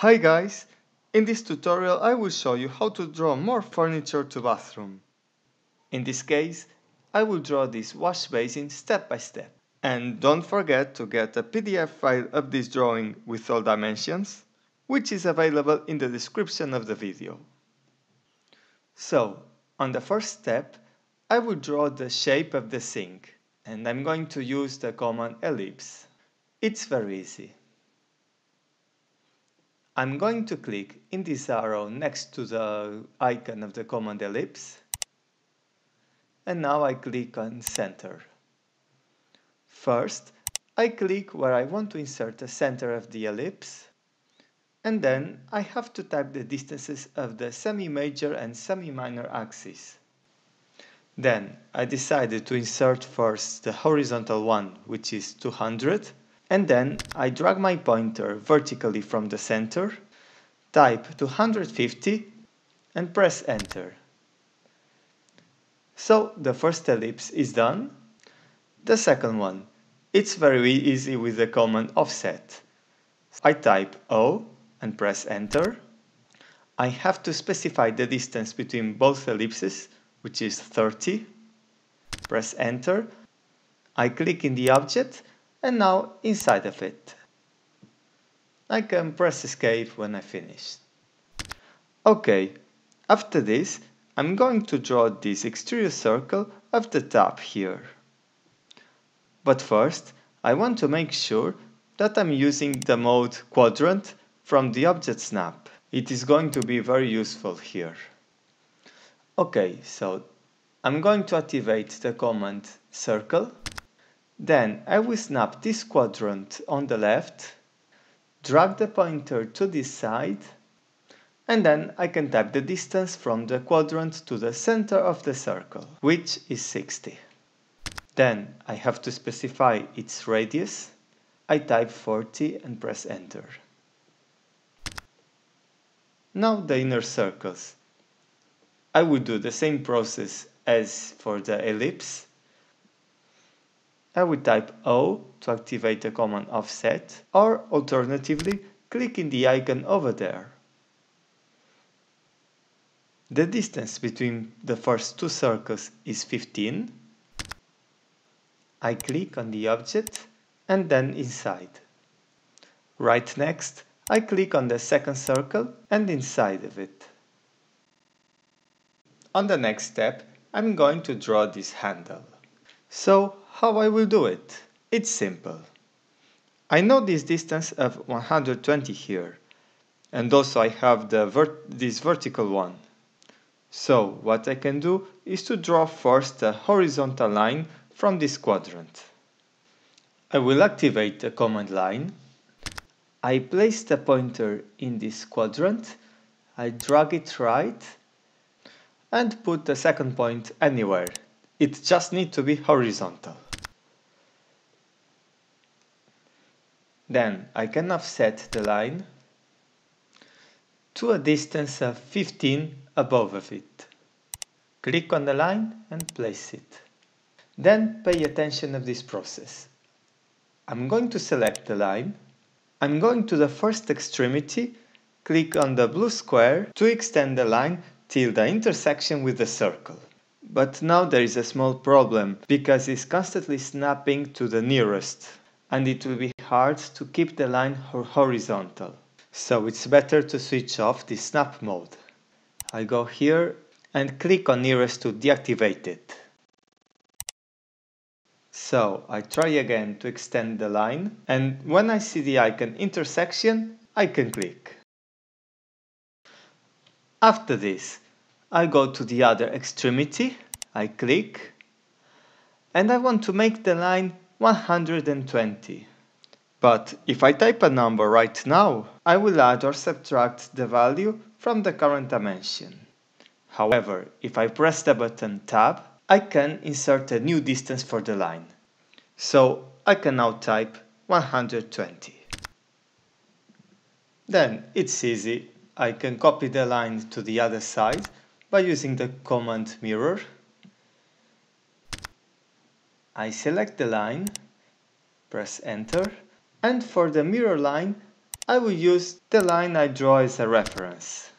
Hi guys! In this tutorial I will show you how to draw more furniture to bathroom. In this case, I will draw this wash basin step by step. And don't forget to get a PDF file of this drawing with all dimensions, which is available in the description of the video. So, on the first step, I will draw the shape of the sink, and I'm going to use the command ellipse. It's very easy. I'm going to click in this arrow next to the icon of the command ellipse and now I click on center. First, I click where I want to insert the center of the ellipse and then I have to type the distances of the semi-major and semi-minor axes. Then I decided to insert first the horizontal one, which is 200, and then I drag my pointer vertically from the center, type 250 and press enter. So the first ellipse is done. The second one, it's very easy with the command offset. I type O and press enter. I have to specify the distance between both ellipses, which is 30. Press enter. I click in the object and now inside of it. I can press escape when I finish. Okay, after this I'm going to draw this exterior circle of the top here. But first I want to make sure that I'm using the mode quadrant from the object snap. It is going to be very useful here. Okay, so I'm going to activate the command circle then I will snap this quadrant on the left, drag the pointer to this side, and then I can type the distance from the quadrant to the center of the circle, which is 60. Then I have to specify its radius. I type 40 and press enter. Now the inner circles. I will do the same process as for the ellipse, I would type O to activate the command offset or alternatively clicking the icon over there. The distance between the first two circles is 15. I click on the object and then inside. Right next, I click on the second circle and inside of it. On the next step, I'm going to draw this handle. So how I will do it? It's simple. I know this distance of 120 here, and also I have the vert this vertical one. So what I can do is to draw first a horizontal line from this quadrant. I will activate the command line. I place the pointer in this quadrant, I drag it right, and put the second point anywhere. It just needs to be horizontal. Then I can offset the line to a distance of 15 above of it. Click on the line and place it. Then pay attention of this process. I'm going to select the line. I'm going to the first extremity, click on the blue square to extend the line till the intersection with the circle. But now there is a small problem because it's constantly snapping to the nearest and it will be hard to keep the line horizontal. So it's better to switch off the snap mode. I go here and click on nearest to deactivate it. So I try again to extend the line and when I see the icon intersection, I can click. After this, I go to the other extremity, I click, and I want to make the line 120. But if I type a number right now, I will add or subtract the value from the current dimension. However, if I press the button Tab, I can insert a new distance for the line. So I can now type 120. Then it's easy. I can copy the line to the other side by using the command mirror I select the line, press enter, and for the mirror line, I will use the line I draw as a reference.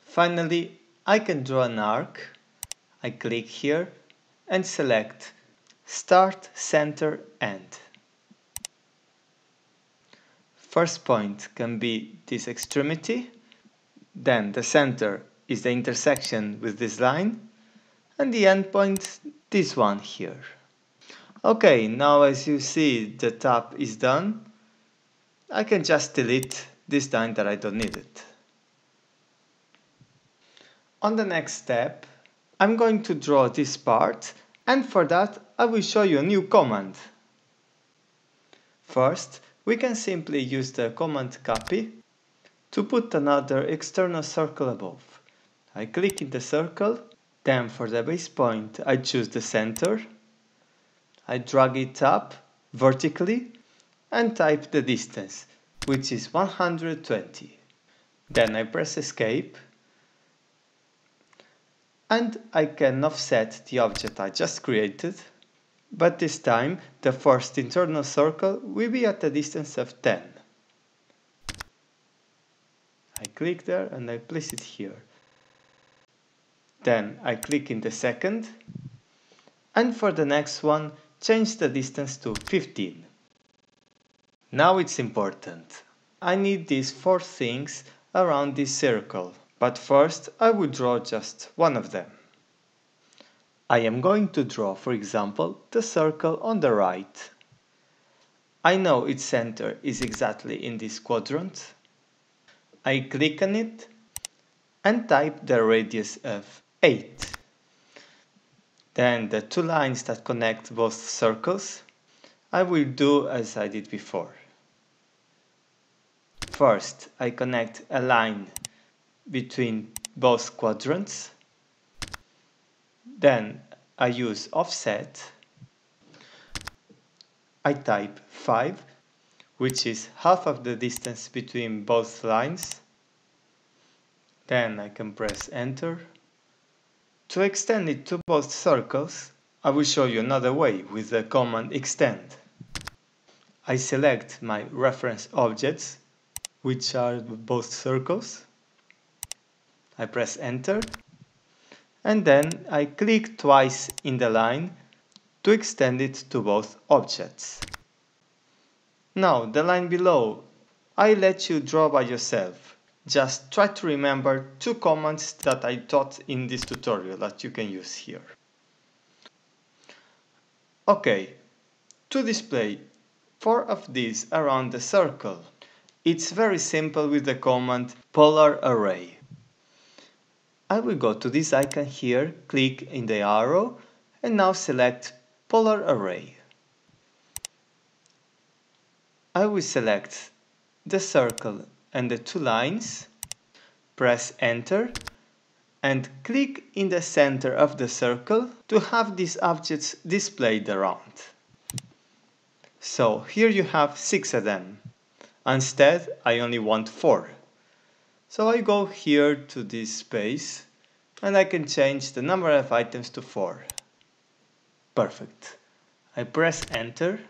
Finally, I can draw an arc. I click here and select Start, Center, End. First point can be this extremity, then the center is the intersection with this line, and the end point, this one here. Okay, now as you see the tab is done, I can just delete this line that I don't need it. On the next step, I'm going to draw this part and for that I will show you a new command. First, we can simply use the command copy to put another external circle above. I click in the circle, then for the base point I choose the center, I drag it up vertically and type the distance, which is 120. Then I press escape and I can offset the object I just created, but this time the first internal circle will be at a distance of 10. I click there and I place it here. Then I click in the second, and for the next one, change the distance to 15. Now it's important. I need these four things around this circle. But first I will draw just one of them. I am going to draw, for example, the circle on the right. I know its center is exactly in this quadrant. I click on it and type the radius of 8. Then the two lines that connect both circles, I will do as I did before. First, I connect a line between both quadrants. Then I use offset. I type 5, which is half of the distance between both lines. Then I can press enter. To extend it to both circles, I will show you another way with the command extend. I select my reference objects, which are both circles. I press enter and then I click twice in the line to extend it to both objects. Now the line below, I let you draw by yourself. Just try to remember two commands that I taught in this tutorial that you can use here. Okay, to display four of these around the circle, it's very simple with the command polar array. I will go to this icon here, click in the arrow and now select Polar Array. I will select the circle and the two lines, press enter and click in the center of the circle to have these objects displayed around. So here you have six of them. Instead, I only want four. So I go here to this space and I can change the number of items to 4. Perfect. I press enter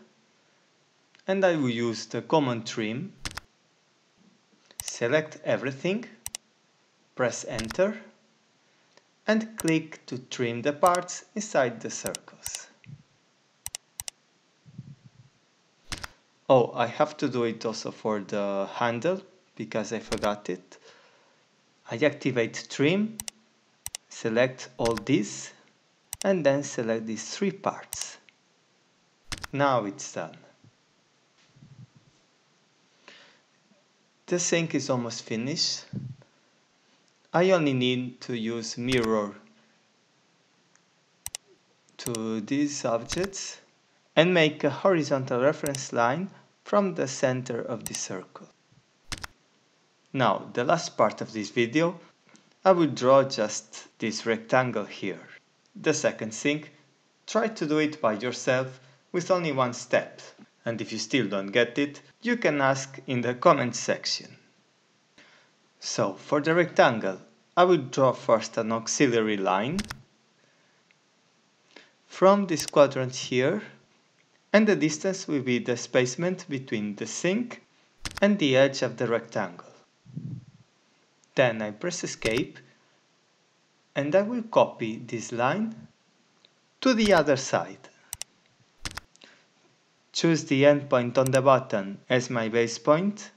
and I will use the command trim, select everything, press enter and click to trim the parts inside the circles. Oh, I have to do it also for the handle because I forgot it. I activate trim, select all this, and then select these three parts. Now it's done. The sink is almost finished. I only need to use mirror to these objects and make a horizontal reference line from the center of the circle. Now, the last part of this video, I will draw just this rectangle here. The second sink, try to do it by yourself with only one step. And if you still don't get it, you can ask in the comment section. So, for the rectangle, I will draw first an auxiliary line. From this quadrant here, and the distance will be the spacement between the sink and the edge of the rectangle. Then I press escape and I will copy this line to the other side. Choose the endpoint on the button as my base point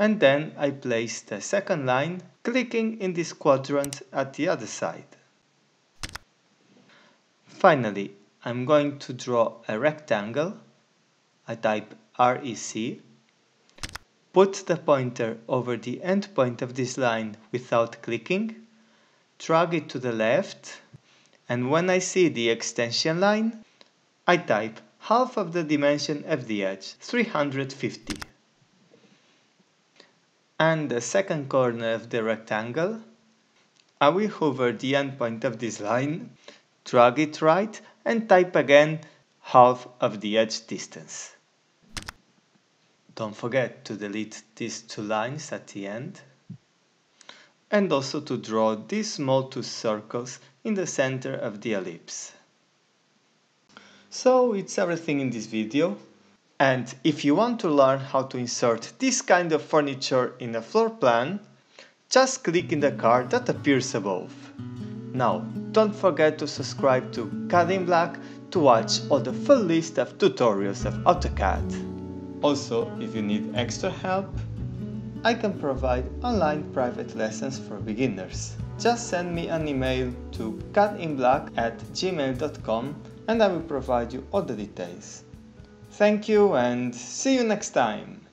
and then I place the second line clicking in this quadrant at the other side. Finally, I'm going to draw a rectangle. I type REC, put the pointer over the endpoint of this line without clicking, drag it to the left, and when I see the extension line, I type half of the dimension of the edge, 350. And the second corner of the rectangle, I will hover the endpoint of this line drag it right and type again half of the edge distance. Don't forget to delete these two lines at the end and also to draw these small two circles in the center of the ellipse. So it's everything in this video. And if you want to learn how to insert this kind of furniture in a floor plan, just click in the card that appears above. Now, don't forget to subscribe to CAD in Black to watch all the full list of tutorials of AutoCAD. Also, if you need extra help, I can provide online private lessons for beginners. Just send me an email to cadinblack at gmail.com and I will provide you all the details. Thank you and see you next time!